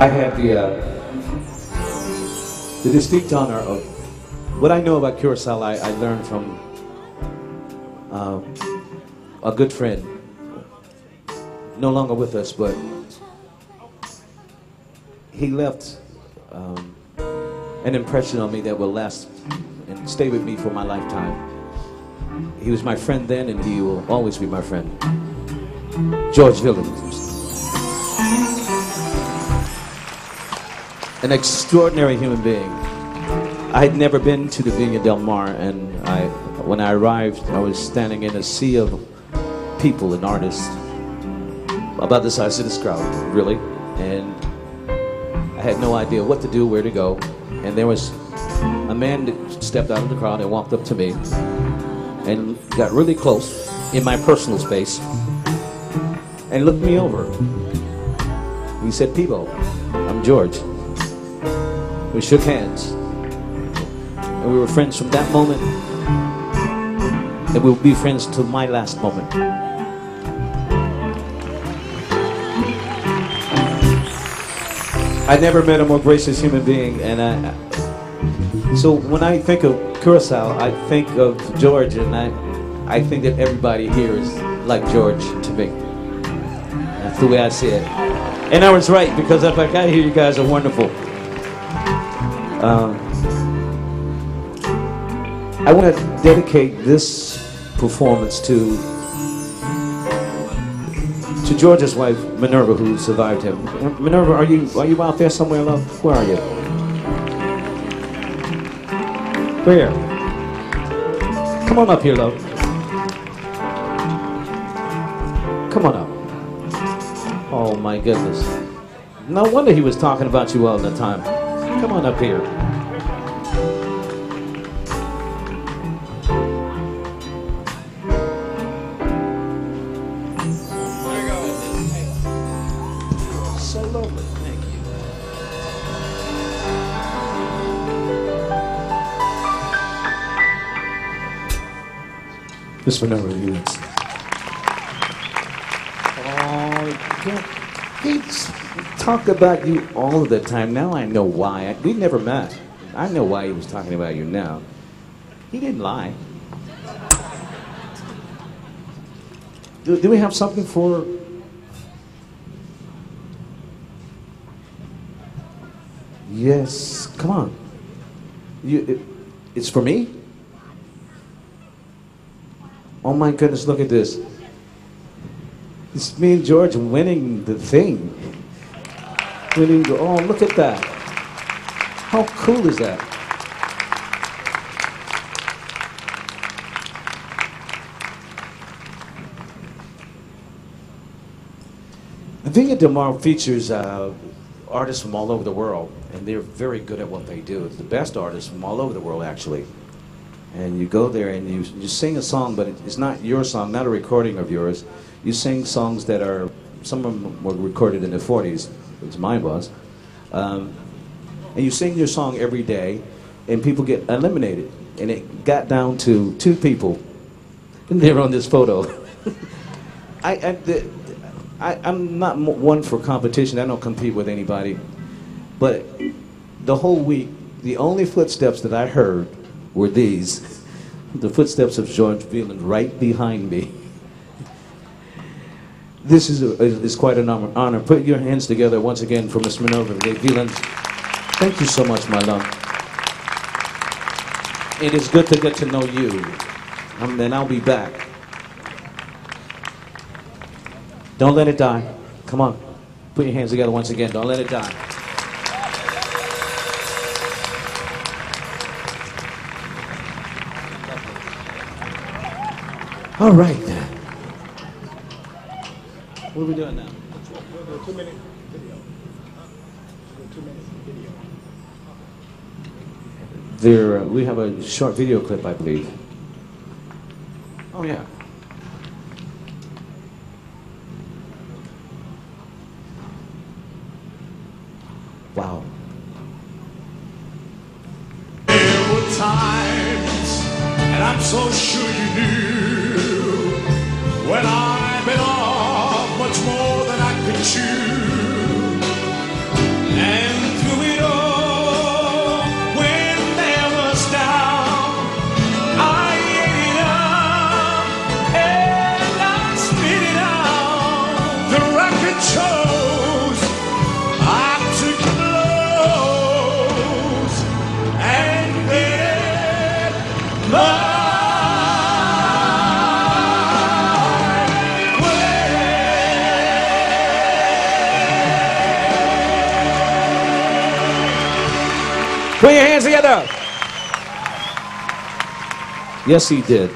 I have the uh, the distinct honor of what I know about Curacao. I, I learned from uh, a good friend, no longer with us, but he left um, an impression on me that will last and stay with me for my lifetime. He was my friend then, and he will always be my friend. George Willems. an extraordinary human being. I had never been to the Viña del Mar, and I, when I arrived, I was standing in a sea of people and artists, about the size of this crowd, really, and I had no idea what to do, where to go, and there was a man that stepped out of the crowd and walked up to me, and got really close in my personal space, and looked me over. He said, "Peabo, I'm George." We shook hands. And we were friends from that moment. And we'll be friends till my last moment. I never met a more gracious human being, and I, so when I think of Curacao, I think of George, and I, I think that everybody here is like George to me. That's the way I see it. And I was right because if I got here, you guys are wonderful. Um, I want to dedicate this performance to to George's wife Minerva, who survived him. Minerva, are you are you out there somewhere, love? Where are you? Where? Come on up here, love. Come on up. Oh my goodness. No wonder he was talking about you all the time. Come on up here. So lovely. Oh, God. He talk about you all the time. Now I know why. We never met. I know why he was talking about you now. He didn't lie. Do, do we have something for? Yes, come on. You, it, it's for me. Oh my goodness! Look at this. It's me and George winning the thing. Winning the, oh, look at that. How cool is that? The Viña del Mar features uh, artists from all over the world, and they're very good at what they do. It's the best artists from all over the world, actually. And you go there and you, you sing a song, but it's not your song, not a recording of yours. You sing songs that are, some of them were recorded in the 40s, which mine was. Um, and you sing your song every day, and people get eliminated. And it got down to two people, and they're on this photo. I, I, the, I, I'm not one for competition. I don't compete with anybody. But the whole week, the only footsteps that I heard were these the footsteps of George Veland right behind me. This is, a, is quite an honor-. Put your hands together once again for Miss Minerva Dave Veland. Thank you so much, my love. It is good to get to know you. Um, and I'll be back. Don't let it die. Come on. Put your hands together once again. Don't let it die. All right. What are we doing now? Two minute video. Two minute video. There, uh, we have a short video clip, I believe. Oh yeah. Wow. There were times, and And I'm so sure you knew Put your hands together. Yes, he did.